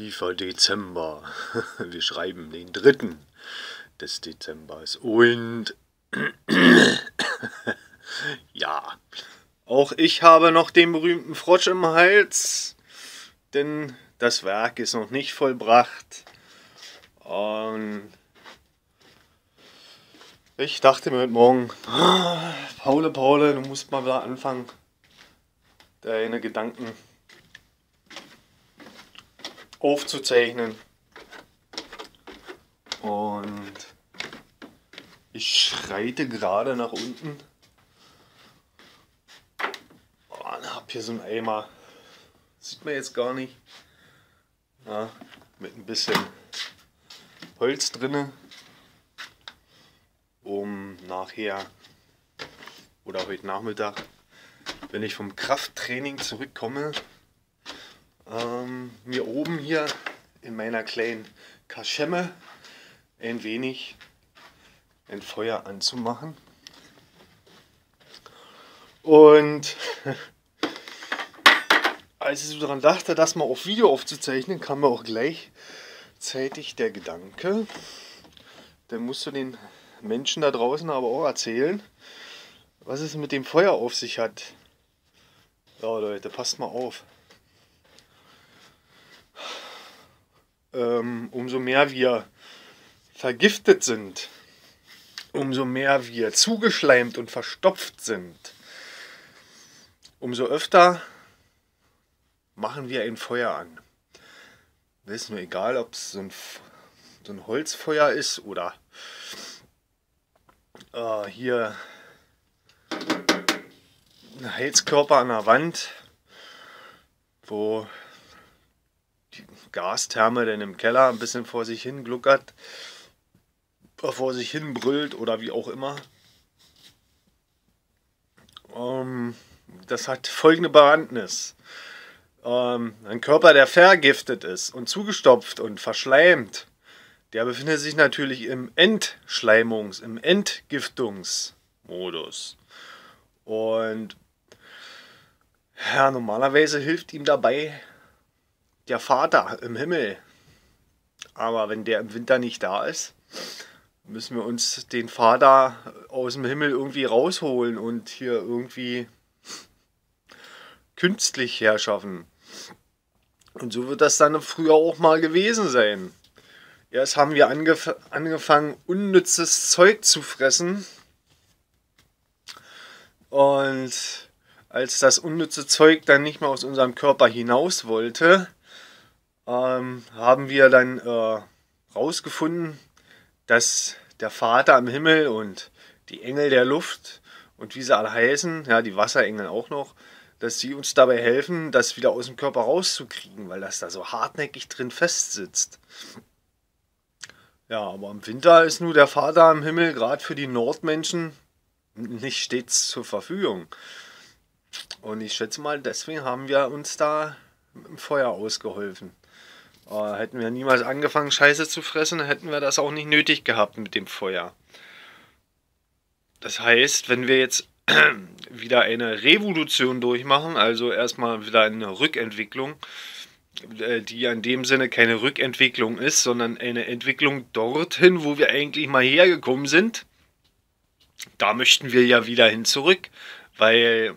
Tiefer Dezember. Wir schreiben den dritten des Dezembers. Und ja, auch ich habe noch den berühmten Frosch im Hals, denn das Werk ist noch nicht vollbracht. Und ich dachte mir heute Morgen, ah, Paule, Paule, du musst mal wieder anfangen, deine Gedanken aufzuzeichnen. Und ich schreite gerade nach unten. Oh, und hab hier so einen Eimer. Sieht man jetzt gar nicht. Ja, mit ein bisschen Holz drinne, um nachher oder heute Nachmittag, wenn ich vom Krafttraining zurückkomme, ähm, mir oben hier in meiner kleinen Kaschemme ein wenig ein Feuer anzumachen. Und als ich so daran dachte, das mal auf Video aufzuzeichnen, kam mir auch gleichzeitig der Gedanke, dann musst du den Menschen da draußen aber auch erzählen, was es mit dem Feuer auf sich hat. Ja Leute, passt mal auf. Ähm, umso mehr wir vergiftet sind, umso mehr wir zugeschleimt und verstopft sind, umso öfter machen wir ein Feuer an. Das ist nur egal, ob es so ein, so ein Holzfeuer ist oder äh, hier ein Heizkörper an der Wand, wo Gastherme denn im Keller ein bisschen vor sich hin gluckert, vor sich hin brüllt oder wie auch immer. Ähm, das hat folgende Bewandtnis. Ähm, ein Körper, der vergiftet ist und zugestopft und verschleimt, der befindet sich natürlich im Entschleimungs-, im Entgiftungsmodus. Und ja, normalerweise hilft ihm dabei der Vater im Himmel. Aber wenn der im Winter nicht da ist, müssen wir uns den Vater aus dem Himmel irgendwie rausholen und hier irgendwie künstlich herschaffen. Und so wird das dann früher auch mal gewesen sein. Erst haben wir angef angefangen, unnützes Zeug zu fressen. Und als das unnütze Zeug dann nicht mehr aus unserem Körper hinaus wollte, ähm, haben wir dann äh, rausgefunden, dass der Vater im Himmel und die Engel der Luft und wie sie alle heißen, ja, die Wasserengel auch noch, dass sie uns dabei helfen, das wieder aus dem Körper rauszukriegen, weil das da so hartnäckig drin festsitzt. Ja, aber im Winter ist nur der Vater im Himmel gerade für die Nordmenschen nicht stets zur Verfügung. Und ich schätze mal, deswegen haben wir uns da im Feuer ausgeholfen. Oh, hätten wir niemals angefangen, Scheiße zu fressen, hätten wir das auch nicht nötig gehabt mit dem Feuer. Das heißt, wenn wir jetzt wieder eine Revolution durchmachen, also erstmal wieder eine Rückentwicklung, äh, die in dem Sinne keine Rückentwicklung ist, sondern eine Entwicklung dorthin, wo wir eigentlich mal hergekommen sind. Da möchten wir ja wieder hin zurück, weil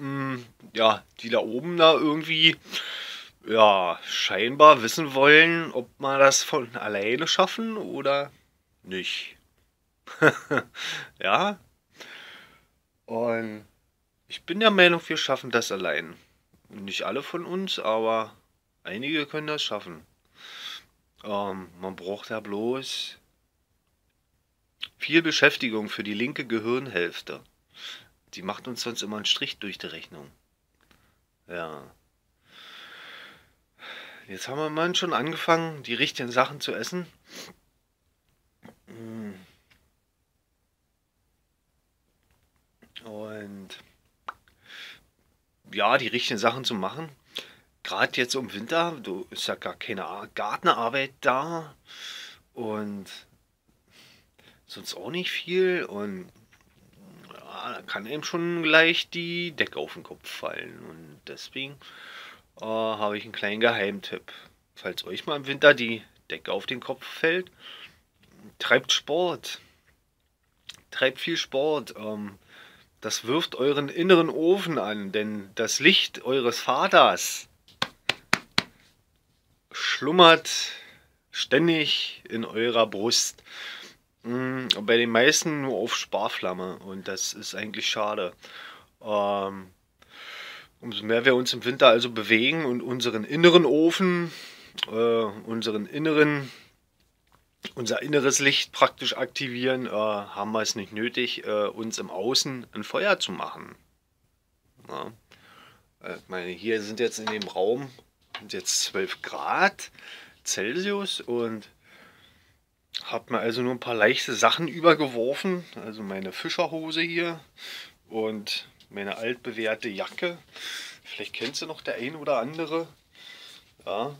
mh, mm, ja, die da oben da irgendwie ja, scheinbar wissen wollen, ob wir das von alleine schaffen oder nicht. ja. Und ich bin der Meinung, wir schaffen das allein. Nicht alle von uns, aber einige können das schaffen. Ähm, man braucht ja bloß viel Beschäftigung für die linke Gehirnhälfte. Die macht uns sonst immer einen Strich durch die Rechnung. Ja. Jetzt haben wir mal schon angefangen, die richtigen Sachen zu essen. Mm. Und ja, die richtigen Sachen zu machen. Gerade jetzt im Winter, du ist ja gar keine Gartenarbeit da und sonst auch nicht viel und ja, da kann eben schon gleich die Decke auf den Kopf fallen und deswegen äh, habe ich einen kleinen Geheimtipp. Falls euch mal im Winter die Decke auf den Kopf fällt, treibt Sport. Treibt viel Sport. Ähm, das wirft euren inneren Ofen an, denn das Licht eures Vaters schlummert ständig in eurer Brust. Mm, bei den meisten nur auf Sparflamme und das ist eigentlich schade. Ähm, umso mehr wir uns im Winter also bewegen und unseren inneren Ofen, äh, unseren inneren, unser inneres Licht praktisch aktivieren, äh, haben wir es nicht nötig, äh, uns im Außen ein Feuer zu machen. Ja. Äh, ich meine, hier sind jetzt in dem Raum jetzt 12 Grad Celsius und habe mir also nur ein paar leichte Sachen übergeworfen. Also meine Fischerhose hier und meine altbewährte Jacke. Vielleicht kennt sie noch der ein oder andere. Ja,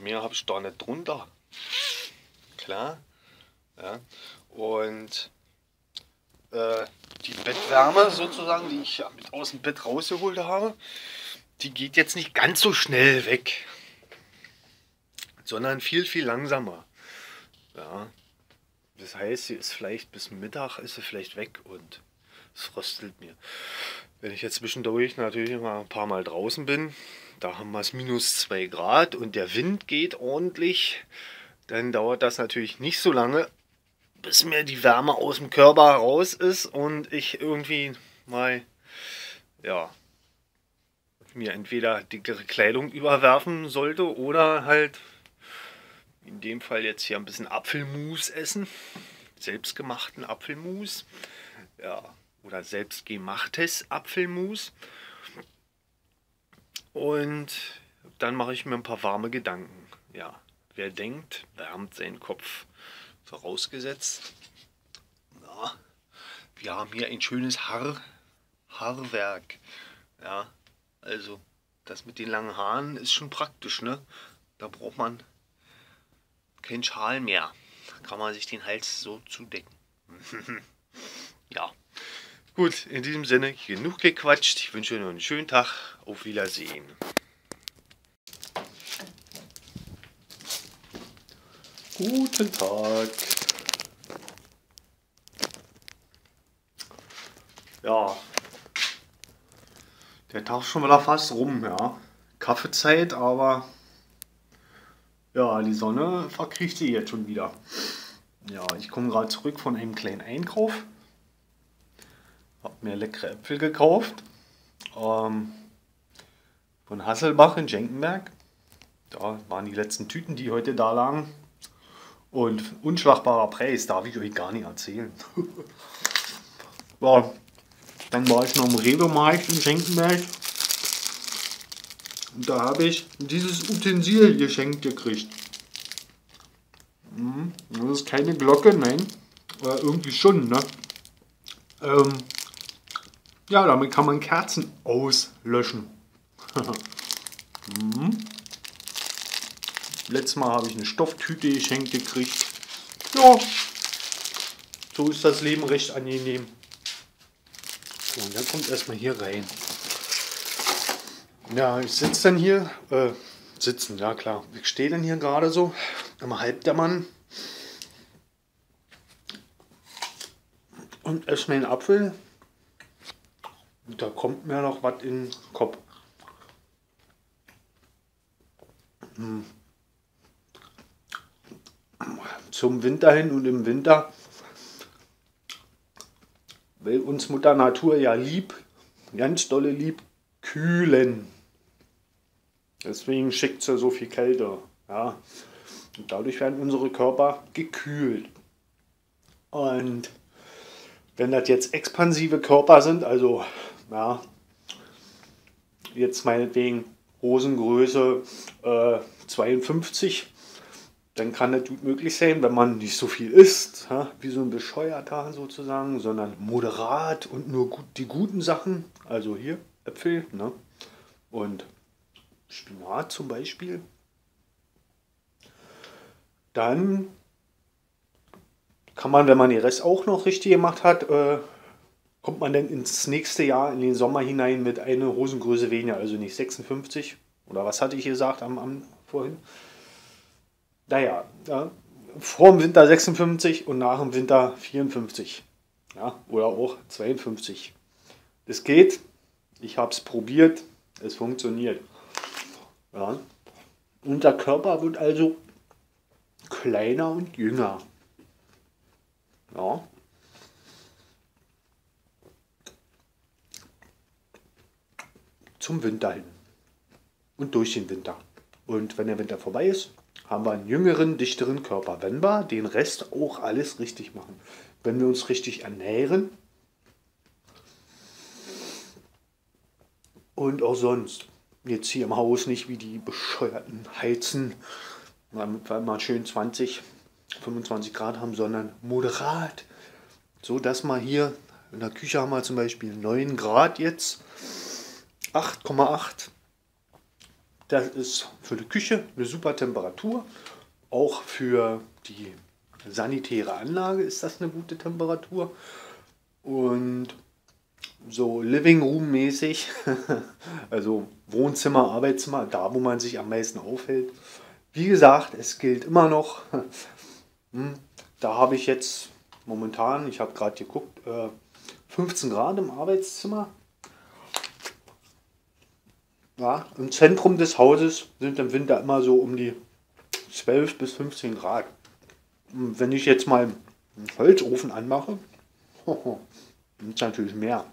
mehr habe ich da nicht drunter. Klar. Ja. Und äh, die Bettwärme sozusagen, die ich mit aus dem Bett rausgeholt habe, die geht jetzt nicht ganz so schnell weg, sondern viel, viel langsamer. Ja. Das heißt, sie ist vielleicht bis Mittag ist sie vielleicht weg und es fröstelt mir. Wenn ich jetzt zwischendurch natürlich mal ein paar Mal draußen bin, da haben wir es minus 2 Grad und der Wind geht ordentlich, dann dauert das natürlich nicht so lange, bis mir die Wärme aus dem Körper raus ist und ich irgendwie mal, ja, mir entweder dickere Kleidung überwerfen sollte oder halt in dem Fall jetzt hier ein bisschen Apfelmus essen. Selbstgemachten Apfelmus. Ja, oder selbstgemachtes Apfelmus. Und dann mache ich mir ein paar warme Gedanken. Ja, wer denkt, wärmt seinen Kopf. Vorausgesetzt, ja, wir haben hier ein schönes Haar, Haarwerk. Ja, also das mit den langen Haaren ist schon praktisch, ne? Da braucht man kein Schal mehr. Da kann man sich den Hals so zudecken. ja. Gut, in diesem Sinne, genug gequatscht. Ich wünsche euch noch einen schönen Tag. Auf Wiedersehen. Guten Tag. Ja. Der Tag ist schon wieder fast rum, ja. Kaffeezeit, aber ja, die Sonne verkriecht sie jetzt schon wieder. Ja, ich komme gerade zurück von einem kleinen Einkauf. Mir leckere Äpfel gekauft. Ähm, von Hasselbach in Schenkenberg. Da waren die letzten Tüten, die heute da lagen. Und unschlagbarer Preis, darf ich euch gar nicht erzählen. ja, dann war ich noch im Rewe-Markt in Schenkenberg. Und da habe ich dieses Utensil geschenkt gekriegt. Mhm, das ist keine Glocke, nein. Oder irgendwie schon, ne? Ähm, ja, damit kann man Kerzen auslöschen. mhm. Letztes Mal habe ich eine Stofftüte geschenkt gekriegt. Ja, so ist das Leben recht angenehm. So, und dann kommt erstmal hier rein. Ja, ich sitze dann hier, äh, sitzen, ja klar. Ich stehe dann hier gerade so, am Halbdämmern und esse mir einen Apfel. Da kommt mir noch was in den Kopf. Hm. Zum Winter hin und im Winter, weil uns Mutter Natur ja lieb, ganz dolle lieb, kühlen. Deswegen schickt sie so viel Kälte. Ja. Und dadurch werden unsere Körper gekühlt. Und wenn das jetzt expansive Körper sind, also ja, jetzt meinetwegen Hosengröße äh, 52, dann kann das gut möglich sein, wenn man nicht so viel isst, ja, wie so ein Bescheuerter sozusagen, sondern moderat und nur gut, die guten Sachen, also hier Äpfel ne? und Spinat zum Beispiel. Dann kann man, wenn man den Rest auch noch richtig gemacht hat, äh, kommt man dann ins nächste Jahr, in den Sommer hinein mit einer Hosengröße weniger, also nicht 56, Oder was hatte ich gesagt am, am vorhin? Naja, ja, vor dem Winter 56 und nach dem Winter 54. Ja, oder auch 52. Es geht. Ich habe es probiert. Es funktioniert. Ja. Unser Körper wird also kleiner und jünger. Ja. Zum Winter hin. Und durch den Winter. Und wenn der Winter vorbei ist, haben wir einen jüngeren, dichteren Körper. Wenn wir den Rest auch alles richtig machen. Wenn wir uns richtig ernähren und auch sonst. Jetzt hier im Haus nicht wie die bescheuerten heizen, damit wir mal schön 20, 25 Grad haben, sondern moderat. So dass wir hier in der Küche haben wir zum Beispiel 9 Grad jetzt, 8,8 das ist für die Küche eine super Temperatur. Auch für die sanitäre Anlage ist das eine gute Temperatur. Und so Living Room mäßig, also Wohnzimmer, Arbeitszimmer, da wo man sich am meisten aufhält. Wie gesagt, es gilt immer noch. Hm, da habe ich jetzt momentan, ich habe gerade geguckt, 15 äh, Grad im Arbeitszimmer. Ja, Im Zentrum des Hauses sind im Winter immer so um die 12 bis 15 Grad. Und wenn ich jetzt mal einen Holzofen anmache, sind es natürlich mehr.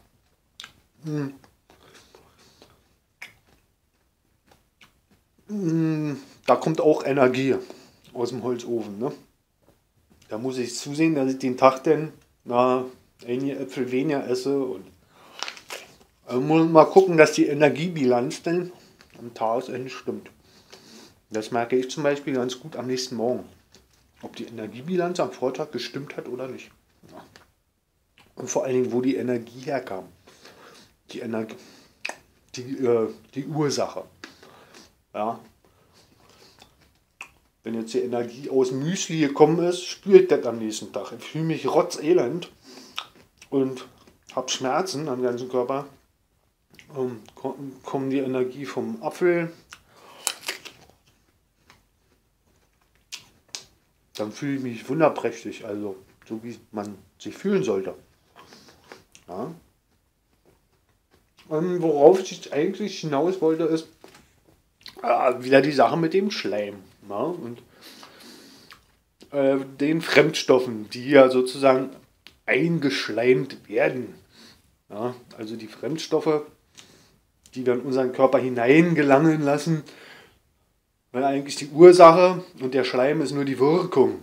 Hm. Hm, da kommt auch Energie aus dem Holzofen. Ne? Da muss ich zusehen, dass ich den Tag denn na, einige Äpfel weniger esse und also muss mal gucken, dass die Energiebilanz dann am Tagesende stimmt. Das merke ich zum Beispiel ganz gut am nächsten Morgen. Ob die Energiebilanz am Vortag gestimmt hat oder nicht. Und vor allen Dingen, wo die Energie herkam. Die, Energie, die, äh, die Ursache. Ja. Wenn jetzt die Energie aus Müsli gekommen ist, spüre ich das am nächsten Tag. Ich fühle mich rotzelend und habe Schmerzen am ganzen Körper ähm, kommt die Energie vom Apfel. Dann fühle ich mich wunderprächtig, also so wie man sich fühlen sollte. Ja. Ähm, worauf ich eigentlich hinaus wollte, ist äh, wieder die Sache mit dem Schleim. Ja, und äh, den Fremdstoffen, die ja sozusagen eingeschleimt werden. Ja, also die Fremdstoffe die wir in unseren Körper hineingelangen lassen, weil eigentlich die Ursache und der Schleim ist nur die Wirkung.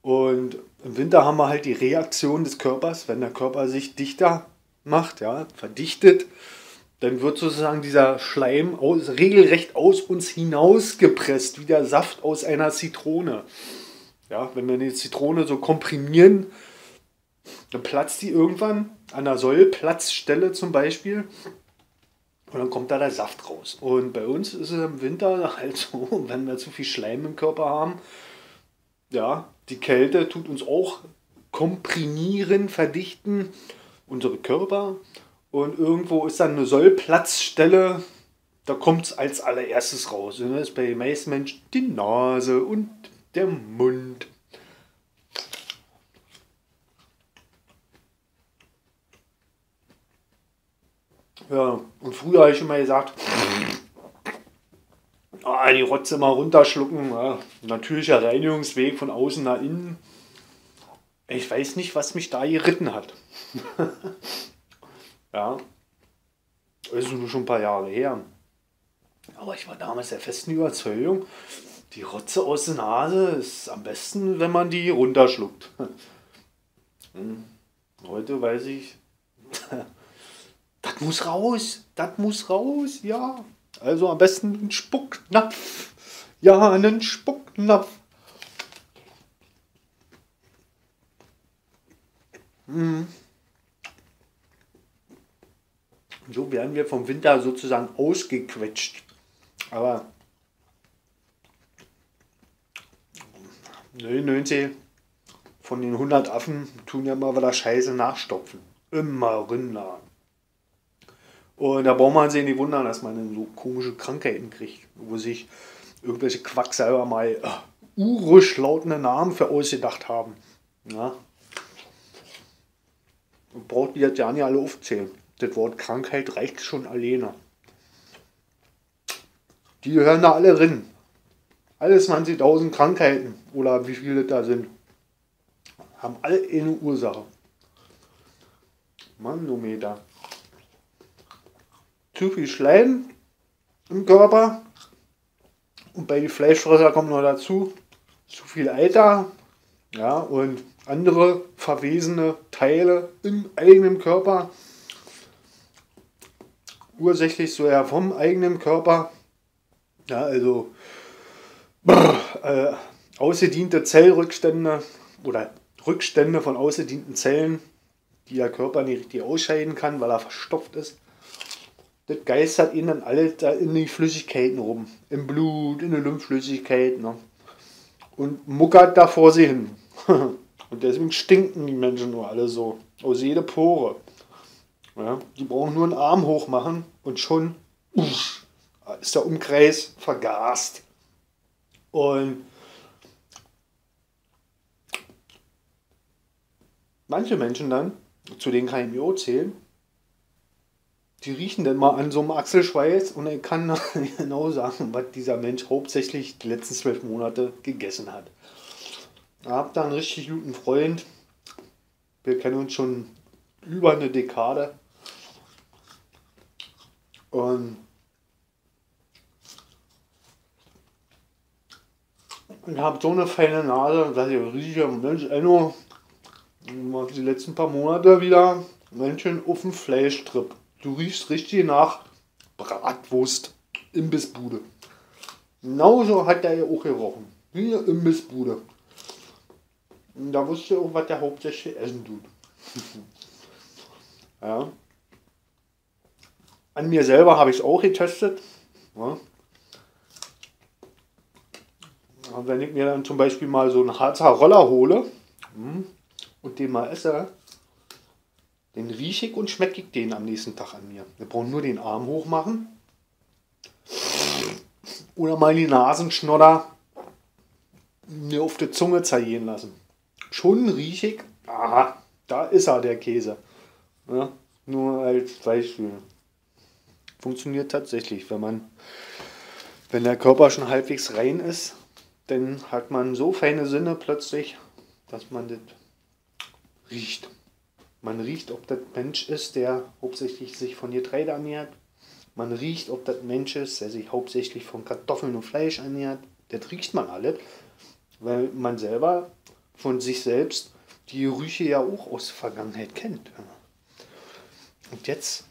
Und im Winter haben wir halt die Reaktion des Körpers, wenn der Körper sich dichter macht, ja, verdichtet, dann wird sozusagen dieser Schleim aus, regelrecht aus uns hinausgepresst, wie der Saft aus einer Zitrone. Ja, wenn wir eine Zitrone so komprimieren, dann platzt die irgendwann an der Säuleplatzstelle zum Beispiel. Und dann kommt da der Saft raus. Und bei uns ist es im Winter halt so, wenn wir zu viel Schleim im Körper haben, ja, die Kälte tut uns auch komprimieren, verdichten unsere Körper. Und irgendwo ist dann eine Sollplatzstelle, da kommt es als allererstes raus. Und das ist bei den meisten Menschen die Nase und der Mund. Ja, und früher habe ich immer gesagt, ah, die Rotze mal runterschlucken. Ja, natürlicher Reinigungsweg von außen nach innen. Ich weiß nicht, was mich da geritten hat. ja, das ist nur schon ein paar Jahre her. Aber ich war damals der festen Überzeugung, die Rotze aus der Nase ist am besten, wenn man die runterschluckt. Hm, heute weiß ich, muss raus, das muss raus, ja. Also am besten einen Spucknapf. Ja, einen Spucknapf. Hm. So werden wir vom Winter sozusagen ausgequetscht. Aber 99 von den 100 Affen tun ja mal wieder Scheiße nachstopfen. Immer Rinder. Und da braucht man sich nicht wundern, dass man so komische Krankheiten kriegt, wo sich irgendwelche Quacksalber mal äh, urisch lautende Namen für ausgedacht haben. Ja. Und braucht die jetzt ja nicht alle aufzählen. Das Wort Krankheit reicht schon alleine. Die gehören da alle drin. Alle 20.000 Krankheiten oder wie viele da sind, haben alle eine Ursache. Manometer. Zu viel Schleim im Körper. Und bei den Fleischfresser kommt noch dazu, zu viel Alter. Ja, und andere verwesene Teile im eigenen Körper. Ursächlich so eher vom eigenen Körper. Ja, also äh, ausgediente Zellrückstände oder Rückstände von ausgedienten Zellen, die der Körper nicht richtig ausscheiden kann, weil er verstopft ist. Das geistert ihnen dann alle da in die Flüssigkeiten rum. Im Blut, in der Lymphflüssigkeit. Ne? Und muckert da vor sie hin. Und deswegen stinken die Menschen nur alle so. Aus jeder Pore. Ja? Die brauchen nur einen Arm hoch machen und schon uff, ist der Umkreis vergast. Und manche Menschen dann, zu denen kann ich mir auch zählen, die riechen dann mal an so einem Achselschweiß und ich kann genau sagen, was dieser Mensch hauptsächlich die letzten zwölf Monate gegessen hat. Ich habe da einen richtig guten Freund. Wir kennen uns schon über eine Dekade. Und ich habe so eine feine Nase, dass ich rieche, Mensch, Enno, die letzten paar Monate wieder Menschen auf dem Fleischtrip. Du riechst richtig nach Bratwurst, Imbissbude. Genauso hat er ja auch gerochen. Wie eine Imbissbude. Und da wusste ich auch, was der hauptsächlich essen tut. ja. An mir selber habe ich es auch getestet. Ja. wenn ich mir dann zum Beispiel mal so einen Harzer Roller hole hm, und den mal esse, den rieche ich und schmecke ich den am nächsten Tag an mir. Wir brauchen nur den Arm hoch machen. Oder mal die Nasenschnodder mir auf die Zunge zergehen lassen. Schon rieche ich, aha, da ist er, der Käse. Ja, nur als Beispiel. Funktioniert tatsächlich, wenn man, wenn der Körper schon halbwegs rein ist, dann hat man so feine Sinne plötzlich, dass man das riecht. Man riecht, ob das Mensch ist, der hauptsächlich sich von Getreide ernährt. Man riecht, ob das Mensch ist, der sich hauptsächlich von Kartoffeln und Fleisch ernährt. Das riecht man alle, weil man selber von sich selbst die Gerüche ja auch aus der Vergangenheit kennt. Und jetzt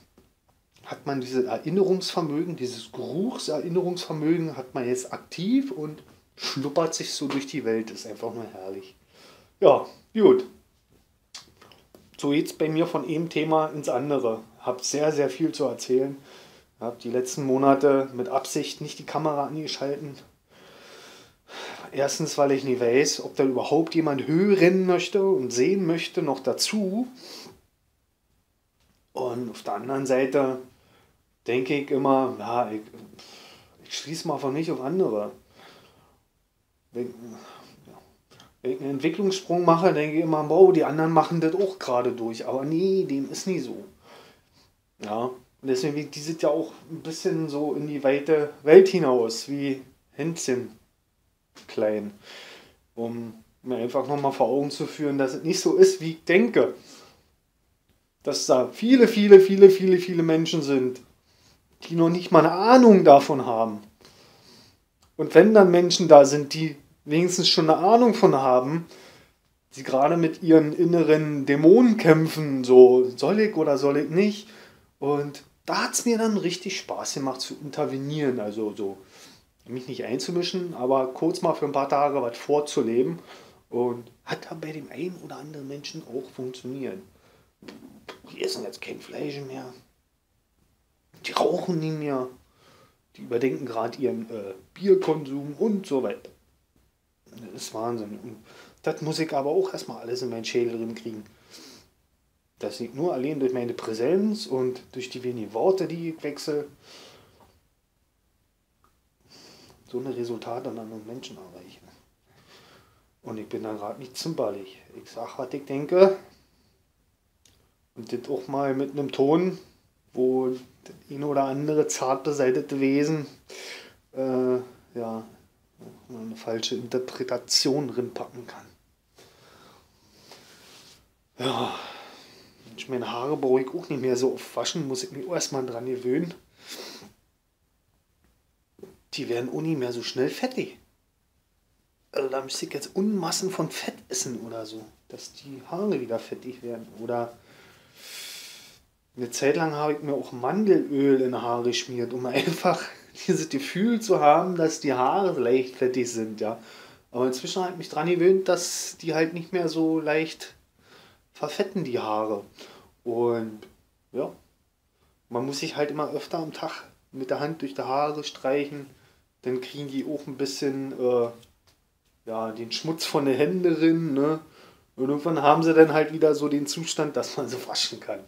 hat man dieses Erinnerungsvermögen, dieses Geruchserinnerungsvermögen hat man jetzt aktiv und schnuppert sich so durch die Welt. Ist einfach nur herrlich. Ja, gut so jetzt bei mir von einem Thema ins andere. Hab sehr, sehr viel zu erzählen. Hab die letzten Monate mit Absicht nicht die Kamera angeschalten. Erstens, weil ich nicht weiß, ob da überhaupt jemand hören möchte und sehen möchte, noch dazu. Und auf der anderen Seite denke ich immer, ja, ich, ich schließe mal von mich auf andere. Ich einen Entwicklungssprung mache, denke ich immer, wow, die anderen machen das auch gerade durch. Aber nee, dem ist nie so. Ja, und deswegen die sieht ja auch ein bisschen so in die weite Welt hinaus, wie Hänschen klein. Um mir einfach nochmal vor Augen zu führen, dass es nicht so ist, wie ich denke. Dass da viele, viele, viele, viele, viele Menschen sind, die noch nicht mal eine Ahnung davon haben. Und wenn dann Menschen da sind, die wenigstens schon eine Ahnung von haben, die gerade mit ihren inneren Dämonen kämpfen, so soll ich oder soll ich nicht. Und da hat es mir dann richtig Spaß gemacht zu intervenieren, also so mich nicht einzumischen, aber kurz mal für ein paar Tage was vorzuleben. Und hat dann bei dem einen oder anderen Menschen auch funktioniert. Die essen jetzt kein Fleisch mehr. Die rauchen nie mehr. Die überdenken gerade ihren äh, Bierkonsum und so weiter. Das ist Wahnsinn. Und das muss ich aber auch erstmal alles in meinen Schädel drin kriegen. dass ich nur allein durch meine Präsenz und durch die wenigen Worte, die ich wechsle, so eine Resultate an anderen Menschen erreiche. Und ich bin da gerade nicht zimperlich. Ich sage, was ich denke. Und das auch mal mit einem Ton, wo das ein oder andere zart beseitete Wesen äh, ja, eine falsche Interpretation rinpacken kann. Ja, ich meine Haare brauche ich auch nicht mehr so oft waschen, muss ich mich erstmal dran gewöhnen. Die werden auch nicht mehr so schnell fettig. Also da müsste ich jetzt Unmassen von Fett essen oder so, dass die Haare wieder fettig werden. Oder eine Zeit lang habe ich mir auch Mandelöl in Haare geschmiert, um einfach dieses Gefühl zu haben, dass die Haare leicht fettig sind, ja. Aber inzwischen habe ich mich daran gewöhnt, dass die halt nicht mehr so leicht verfetten, die Haare. Und ja, man muss sich halt immer öfter am Tag mit der Hand durch die Haare streichen. Dann kriegen die auch ein bisschen äh, ja, den Schmutz von den Händen drin. Ne? Und irgendwann haben sie dann halt wieder so den Zustand, dass man sie waschen kann.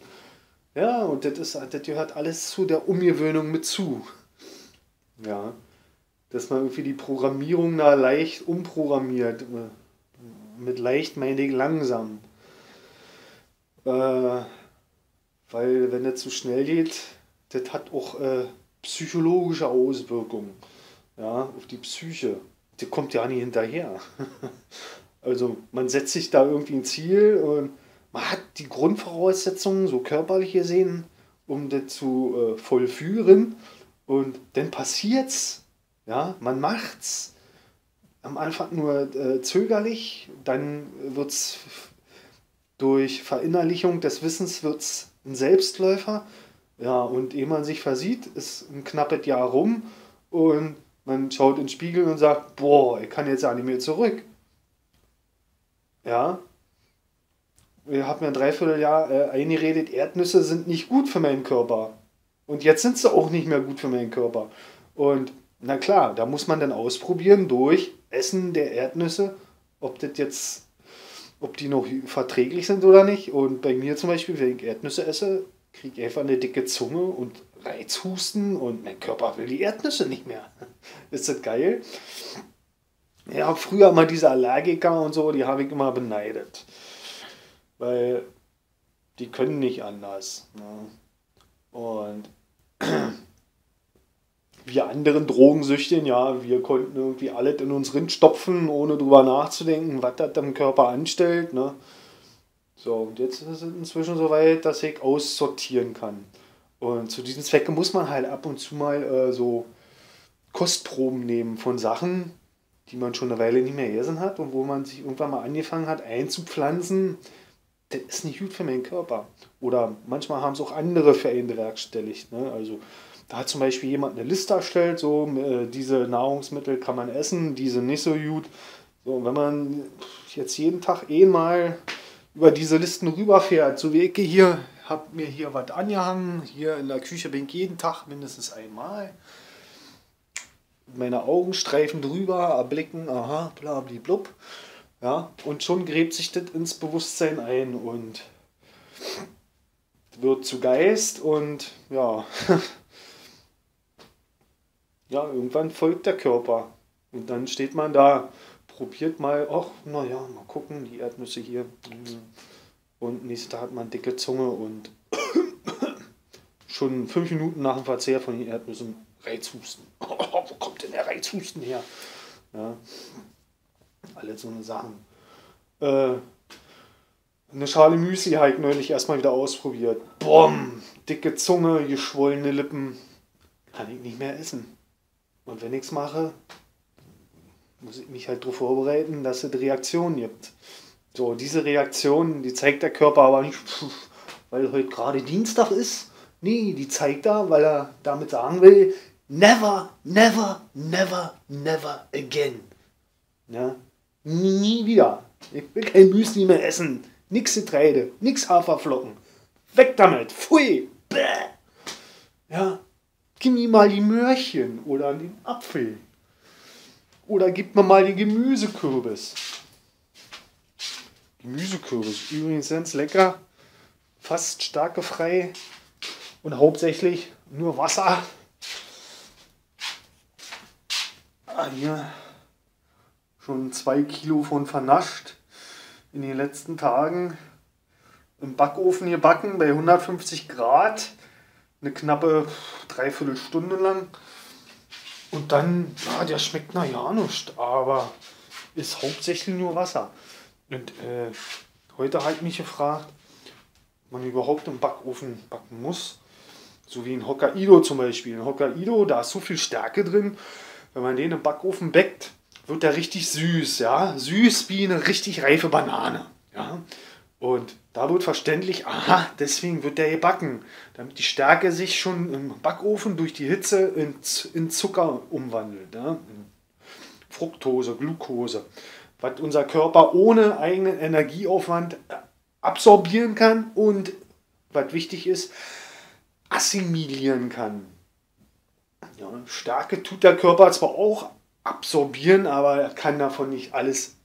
Ja, und das, ist, das gehört alles zu der Umgewöhnung mit zu. Ja, dass man irgendwie die Programmierung da leicht umprogrammiert. Äh, mit leicht meine ich langsam. Äh, weil wenn das zu schnell geht, das hat auch äh, psychologische Auswirkungen ja, auf die Psyche. Die kommt ja nicht hinterher. also man setzt sich da irgendwie ein Ziel und man hat die Grundvoraussetzungen, so körperlich gesehen, um das zu äh, vollführen. Und dann passiert's. Ja, man macht's. Am Anfang nur äh, zögerlich, dann wird's durch Verinnerlichung des Wissens wird's ein Selbstläufer. Ja, und ehe man sich versieht, ist ein knappes Jahr rum und man schaut in den Spiegel und sagt, boah, ich kann jetzt ja nicht mehr zurück. Ja, ich habe mir ein Dreivierteljahr äh, eingeredet, Erdnüsse sind nicht gut für meinen Körper. Und jetzt sind sie auch nicht mehr gut für meinen Körper. Und na klar, da muss man dann ausprobieren durch Essen der Erdnüsse, ob das jetzt, ob die noch verträglich sind oder nicht. Und bei mir zum Beispiel, wenn ich Erdnüsse esse, kriege ich einfach eine dicke Zunge und Reizhusten und mein Körper will die Erdnüsse nicht mehr. Ist das geil? Ja, früher mal diese Allergiker und so, die habe ich immer beneidet weil die können nicht anders. Ne? Und wir anderen Drogensüchtigen, ja, wir konnten irgendwie alles in uns stopfen, ohne drüber nachzudenken, was das dem Körper anstellt. Ne? So, und jetzt ist es inzwischen so weit, dass ich aussortieren kann. Und zu diesen Zwecken muss man halt ab und zu mal äh, so Kostproben nehmen von Sachen, die man schon eine Weile nicht mehr gegessen hat und wo man sich irgendwann mal angefangen hat einzupflanzen, das ist nicht gut für meinen Körper. Oder manchmal haben es auch andere für ihn bewerkstelligt. Ne? Also da hat zum Beispiel jemand eine Liste erstellt, so äh, diese Nahrungsmittel kann man essen, diese nicht so gut. So, wenn man jetzt jeden Tag eh mal über diese Listen rüberfährt, so wie ich hier, habe mir hier was angehangen, hier in der Küche bin ich jeden Tag mindestens einmal. Meine Augen streifen drüber, erblicken, aha, blub. Ja, und schon gräbt sich das ins Bewusstsein ein und wird zu Geist und ja, ja, irgendwann folgt der Körper. Und dann steht man da, probiert mal, ach, naja, mal gucken, die Erdnüsse hier. Und nächsten Tag hat man dicke Zunge und schon fünf Minuten nach dem Verzehr von den Erdnüssen Reizhusten. wo kommt denn der Reizhusten her? Ja. Alle so eine Sachen. Äh, eine Schale Müsli habe ich neulich erstmal wieder ausprobiert. Boom! Dicke Zunge, geschwollene Lippen. Kann ich nicht mehr essen. Und wenn ich es mache, muss ich mich halt darauf vorbereiten, dass es Reaktionen gibt. So, diese Reaktion, die zeigt der Körper aber nicht, weil heute gerade Dienstag ist. Nee, die zeigt er, weil er damit sagen will, never, never, never, never again. Ja? Nie wieder. Ich will kein Müsli mehr essen. Nix Getreide, nix Haferflocken. Weg damit. Pfui. Bäh. Ja, gib mir mal die Möhrchen oder den Apfel. Oder gib mir mal den Gemüsekürbis. Gemüsekürbis, übrigens ganz lecker. fast stärkefrei und hauptsächlich nur Wasser. Ah, hier schon zwei Kilo von vernascht in den letzten Tagen. Im Backofen gebacken bei 150 Grad, eine knappe Dreiviertelstunde lang. Und dann, ja, der schmeckt nach ja nicht, aber ist hauptsächlich nur Wasser. Und äh, heute ich mich gefragt, ob man überhaupt im Backofen backen muss. So wie ein Hokkaido zum Beispiel. Ein Hokkaido, da ist so viel Stärke drin. Wenn man den im Backofen backt, wird der richtig süß. Ja? Süß wie eine richtig reife Banane. Ja? Und da wird verständlich, aha, deswegen wird der gebacken. Damit die Stärke sich schon im Backofen durch die Hitze in, in Zucker umwandelt. Ja? Fructose, Glucose. Was unser Körper ohne eigenen Energieaufwand absorbieren kann und was wichtig ist, assimilieren kann. Ja, Stärke tut der Körper zwar auch absorbieren, aber er kann davon nicht alles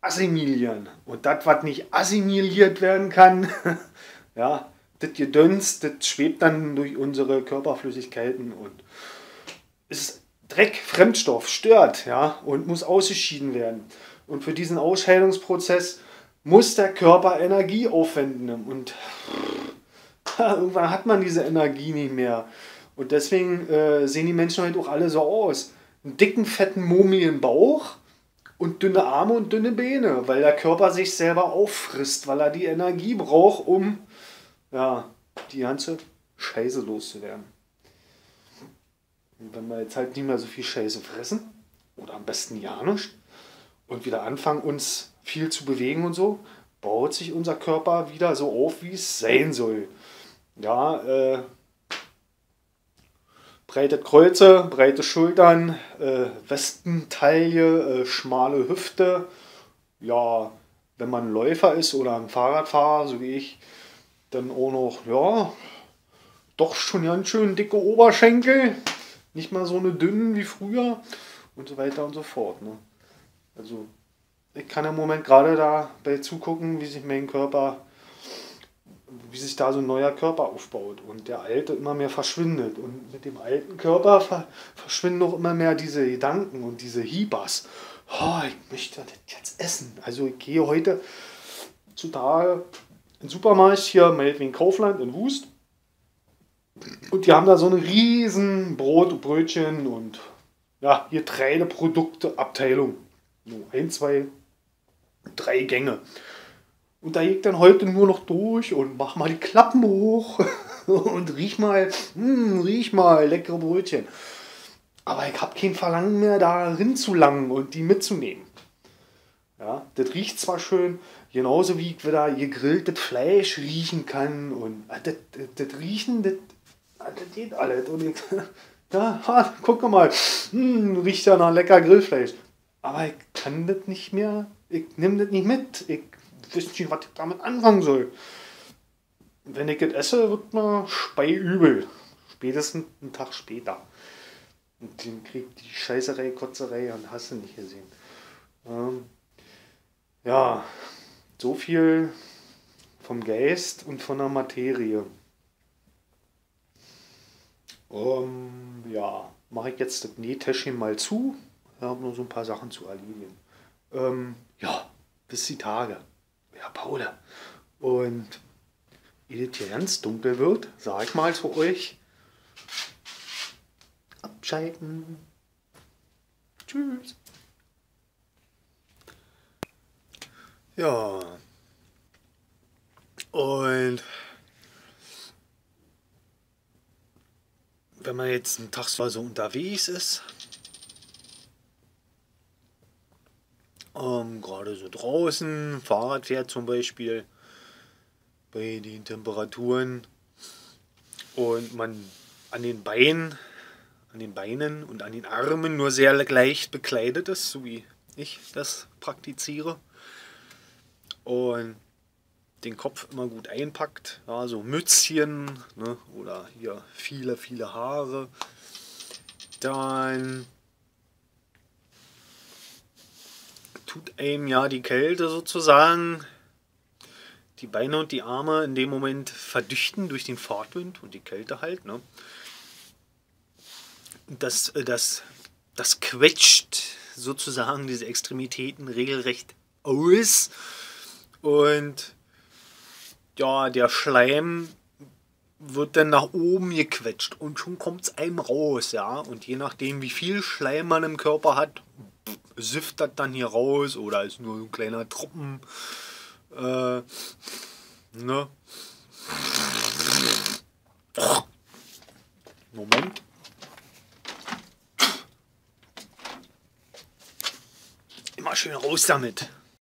assimilieren. Und das, was nicht assimiliert werden kann, ja, das Gedöns, das schwebt dann durch unsere Körperflüssigkeiten und ist Dreck, Fremdstoff, stört, ja, und muss ausgeschieden werden. Und für diesen Ausscheidungsprozess muss der Körper Energie aufwenden. Und irgendwann hat man diese Energie nicht mehr. Und deswegen äh, sehen die Menschen halt auch alle so aus. Einen dicken, fetten Mumienbauch und dünne Arme und dünne Beine, weil der Körper sich selber auffrisst, weil er die Energie braucht, um ja, die ganze Scheiße loszuwerden. Und wenn wir jetzt halt nicht mehr so viel Scheiße fressen, oder am besten ja nicht, und wieder anfangen, uns viel zu bewegen und so, baut sich unser Körper wieder so auf, wie es sein soll. Ja, äh, breite Kreuze, breite Schultern, äh, Westentaille, äh, schmale Hüfte. Ja, wenn man Läufer ist oder ein Fahrradfahrer, so wie ich, dann auch noch, ja, doch schon ganz schön dicke Oberschenkel. Nicht mal so eine dünnen wie früher und so weiter und so fort. Ne? Also, ich kann im Moment gerade dabei zugucken, wie sich mein Körper wie sich da so ein neuer Körper aufbaut und der alte immer mehr verschwindet. Und mit dem alten Körper ver verschwinden auch immer mehr diese Gedanken und diese Hibas. Oh, ich möchte das jetzt essen. Also ich gehe heute zu Tage in den Supermarkt hier, meinetwegen Kaufland in Wust. Und die haben da so eine riesen Brot, Brötchen und ja, Getreideprodukte Abteilung. So ein, zwei, drei Gänge. Und da geht dann heute nur noch durch und mach mal die Klappen hoch und riech mal, mm, riech mal, leckere Brötchen. Aber ich habe kein Verlangen mehr, da zu langen und die mitzunehmen. Ja, das riecht zwar schön, genauso wie ich wieder gegrilltes Fleisch riechen kann und ah, das, das, das Riechen, das, ah, das geht alles. Und ich, ja, ha, guck mal, hm, riecht ja nach lecker Grillfleisch. Aber ich kann das nicht mehr, ich nehme das nicht mit. Ich wüsste nicht, was ich damit anfangen soll. Wenn ich das esse, wird mir speiübel. Spätestens einen Tag später. Und dann kriegt die Scheißerei, Kotzerei und hast du nicht gesehen. Ähm, ja, so viel vom Geist und von der Materie. Ähm, ja, mache ich jetzt das Nähtäschchen mal zu. Ich habe nur so ein paar Sachen zu erledigen. Ähm, ja, bis die Tage. Ja, Paul. Und ehe es hier ganz dunkel wird, sage ich mal zu euch, abschalten. Tschüss. Ja. Und wenn man jetzt einen Tag so unterwegs ist, Ähm, Gerade so draußen, Fahrrad fährt zum Beispiel, bei den Temperaturen und man an den Beinen, an den Beinen und an den Armen nur sehr leicht bekleidet ist, so wie ich das praktiziere. Und den Kopf immer gut einpackt, ja, Mützchen ne, oder hier viele, viele Haare. Dann tut einem ja die Kälte sozusagen die Beine und die Arme in dem Moment verdüchten durch den Fahrtwind und die Kälte halt. Ne? Das, äh, das, das quetscht sozusagen diese Extremitäten regelrecht aus. Und ja, der Schleim wird dann nach oben gequetscht und schon kommt es einem raus, ja. Und je nachdem, wie viel Schleim man im Körper hat, süfft das dann hier raus oder ist nur ein kleiner Truppen. Äh, ne? Moment. Immer schön raus damit.